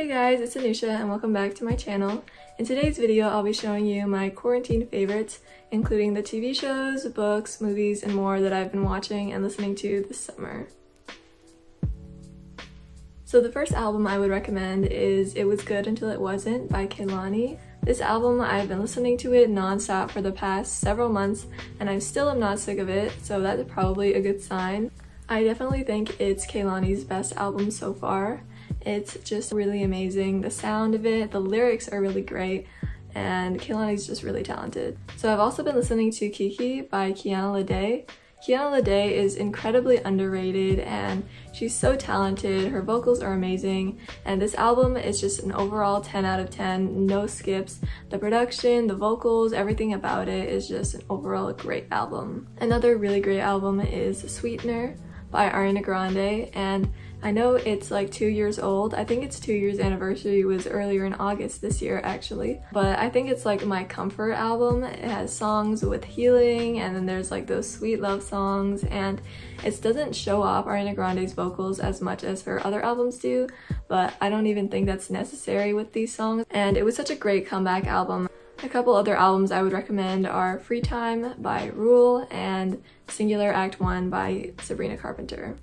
Hey guys, it's Anusha and welcome back to my channel. In today's video, I'll be showing you my quarantine favorites, including the TV shows, books, movies, and more that I've been watching and listening to this summer. So the first album I would recommend is It Was Good Until It Wasn't by Kehlani. This album, I've been listening to it non-stop for the past several months and I still am not sick of it, so that's probably a good sign. I definitely think it's Kehlani's best album so far. It's just really amazing. The sound of it, the lyrics are really great, and Kehlani's just really talented. So I've also been listening to Kiki by Kiana Lede. Kiana Lede is incredibly underrated and she's so talented, her vocals are amazing, and this album is just an overall 10 out of 10, no skips. The production, the vocals, everything about it is just an overall great album. Another really great album is Sweetener by Ariana Grande, and I know it's like two years old. I think its two years anniversary was earlier in August this year actually. But I think it's like my comfort album. It has songs with healing and then there's like those sweet love songs and it doesn't show off Ariana Grande's vocals as much as her other albums do, but I don't even think that's necessary with these songs. And it was such a great comeback album. A couple other albums I would recommend are Free Time by Ruel and Singular Act 1 by Sabrina Carpenter.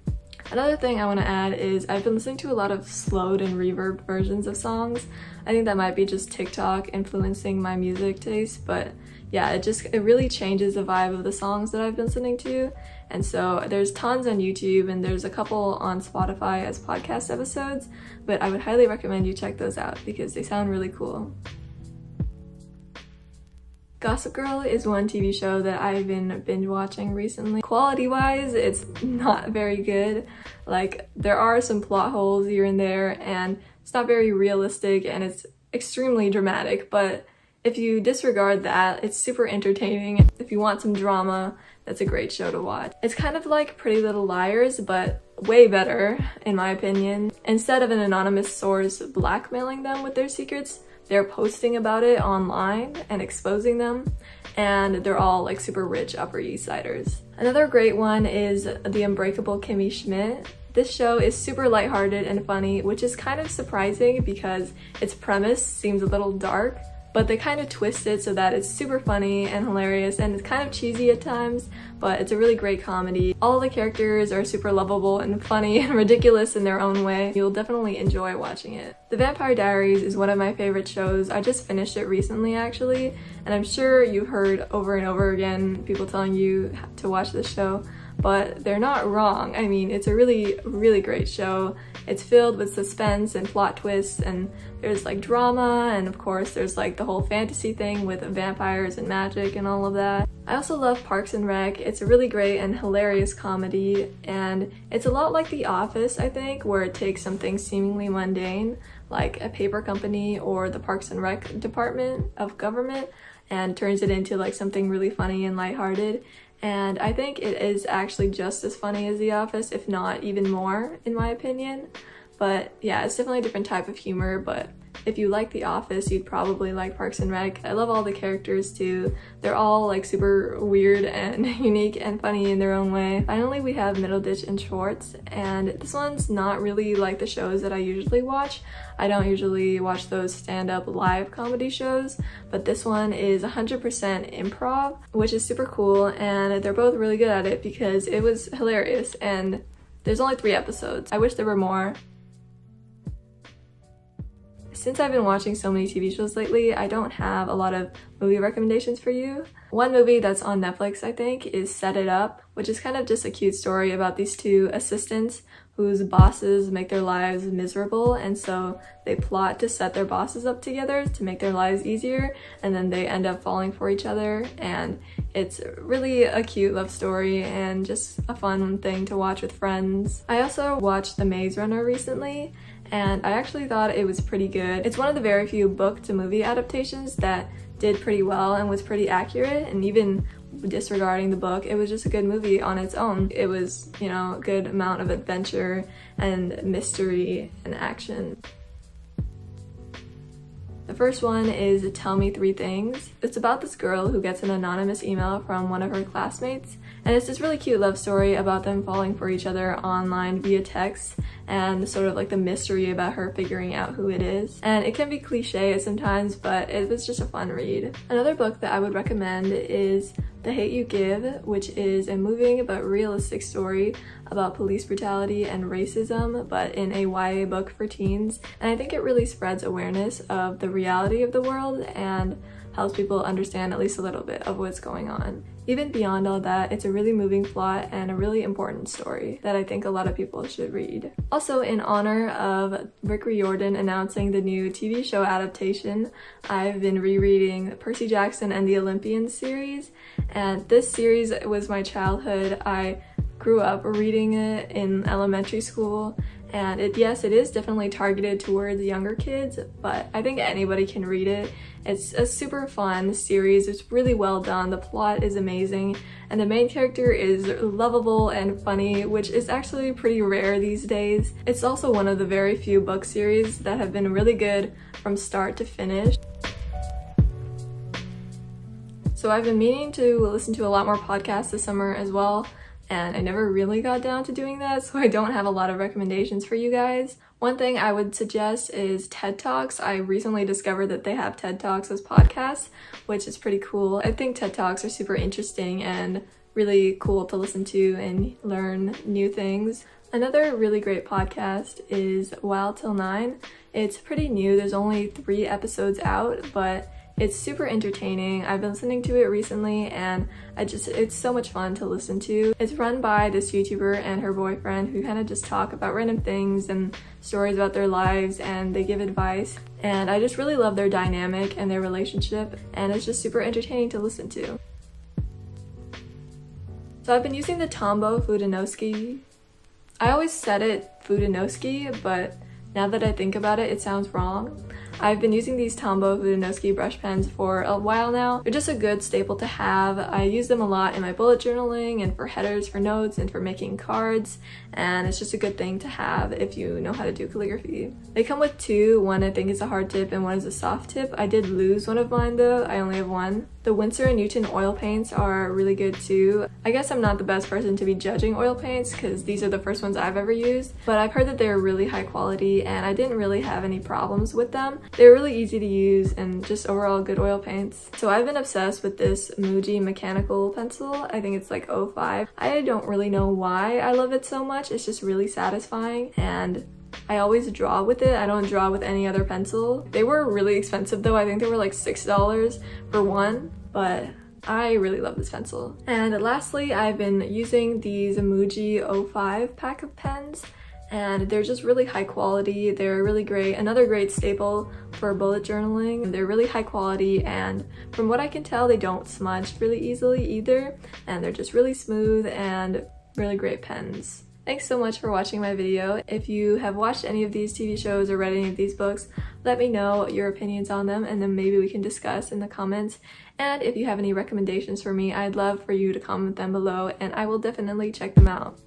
Another thing I want to add is I've been listening to a lot of slowed and reverb versions of songs. I think that might be just TikTok influencing my music taste, but yeah, it just, it really changes the vibe of the songs that I've been listening to. And so there's tons on YouTube and there's a couple on Spotify as podcast episodes, but I would highly recommend you check those out because they sound really cool. Gossip Girl is one TV show that I've been binge watching recently. Quality wise, it's not very good. Like there are some plot holes here and there and it's not very realistic and it's extremely dramatic, but if you disregard that, it's super entertaining. If you want some drama, that's a great show to watch. It's kind of like Pretty Little Liars, but way better, in my opinion. Instead of an anonymous source blackmailing them with their secrets, they're posting about it online and exposing them and they're all like super rich Upper East Siders. Another great one is The Unbreakable Kimmy Schmidt. This show is super lighthearted and funny, which is kind of surprising because its premise seems a little dark, but they kind of twist it so that it's super funny and hilarious and it's kind of cheesy at times, but it's a really great comedy. All the characters are super lovable and funny and ridiculous in their own way. You'll definitely enjoy watching it. The Vampire Diaries is one of my favorite shows. I just finished it recently actually, and I'm sure you've heard over and over again people telling you to watch this show, but they're not wrong. I mean, it's a really, really great show. It's filled with suspense and plot twists and there's like drama and of course there's like the whole fantasy thing with vampires and magic and all of that. I also love Parks and Rec. It's a really great and hilarious comedy and it's a lot like The Office, I think, where it takes something seemingly mundane like a paper company or the Parks and Rec department of government and turns it into like something really funny and lighthearted and I think it is actually just as funny as The Office, if not even more, in my opinion. But yeah, it's definitely a different type of humor, but if you like The Office, you'd probably like Parks and Rec. I love all the characters too. They're all like super weird and unique and funny in their own way. Finally, we have Middleditch and Schwartz, and this one's not really like the shows that I usually watch. I don't usually watch those stand-up live comedy shows, but this one is 100% improv, which is super cool, and they're both really good at it because it was hilarious, and there's only three episodes. I wish there were more. Since I've been watching so many TV shows lately, I don't have a lot of movie recommendations for you. One movie that's on Netflix, I think, is Set It Up, which is kind of just a cute story about these two assistants whose bosses make their lives miserable and so they plot to set their bosses up together to make their lives easier and then they end up falling for each other and it's really a cute love story and just a fun thing to watch with friends. I also watched The Maze Runner recently and I actually thought it was pretty good. It's one of the very few book to movie adaptations that did pretty well and was pretty accurate and even disregarding the book, it was just a good movie on its own. It was, you know, a good amount of adventure and mystery and action. The first one is Tell Me Three Things. It's about this girl who gets an anonymous email from one of her classmates And it's this really cute love story about them falling for each other online via text and sort of like the mystery about her figuring out who it is. And it can be cliche sometimes, but it was just a fun read. Another book that I would recommend is The Hate You Give, which is a moving but realistic story about police brutality and racism, but in a YA book for teens. And I think it really spreads awareness of the reality of the world and helps people understand at least a little bit of what's going on. Even beyond all that, it's a really moving plot and a really important story that I think a lot of people should read. Also, in honor of Rick Riordan announcing the new TV show adaptation, I've been rereading Percy Jackson and the Olympians series, and this series was my childhood. I grew up reading it in elementary school and it yes it is definitely targeted towards younger kids but I think anybody can read it. It's a super fun series, it's really well done, the plot is amazing and the main character is lovable and funny which is actually pretty rare these days. It's also one of the very few book series that have been really good from start to finish. So I've been meaning to listen to a lot more podcasts this summer as well and I never really got down to doing that, so I don't have a lot of recommendations for you guys. One thing I would suggest is TED Talks. I recently discovered that they have TED Talks as podcasts, which is pretty cool. I think TED Talks are super interesting and really cool to listen to and learn new things. Another really great podcast is Wild Till Nine. It's pretty new, there's only three episodes out, but it's super entertaining. I've been listening to it recently and I just, it's so much fun to listen to. It's run by this YouTuber and her boyfriend who kind of just talk about random things and stories about their lives and they give advice. And I just really love their dynamic and their relationship and it's just super entertaining to listen to. So I've been using the Tombow Fudenosuke. I always said it Fudenosuke, but now that I think about it, it sounds wrong. I've been using these Tombow Fudenosuke brush pens for a while now. They're just a good staple to have. I use them a lot in my bullet journaling and for headers for notes and for making cards and it's just a good thing to have if you know how to do calligraphy. They come with two, one I think is a hard tip and one is a soft tip. I did lose one of mine though, I only have one. The Winsor & Newton oil paints are really good too. I guess I'm not the best person to be judging oil paints because these are the first ones I've ever used, but I've heard that they're really high quality and I didn't really have any problems with them. They're really easy to use and just overall good oil paints. So I've been obsessed with this Muji mechanical pencil. I think it's like 05. I don't really know why I love it so much. It's just really satisfying and I always draw with it. I don't draw with any other pencil. They were really expensive though. I think they were like $6 for one, but I really love this pencil. And lastly, I've been using these Muji 05 pack of pens and they're just really high quality. They're really great. Another great staple for bullet journaling. They're really high quality and from what I can tell, they don't smudge really easily either. And they're just really smooth and really great pens. Thanks so much for watching my video. If you have watched any of these TV shows or read any of these books, let me know your opinions on them and then maybe we can discuss in the comments. And if you have any recommendations for me, I'd love for you to comment them below and I will definitely check them out.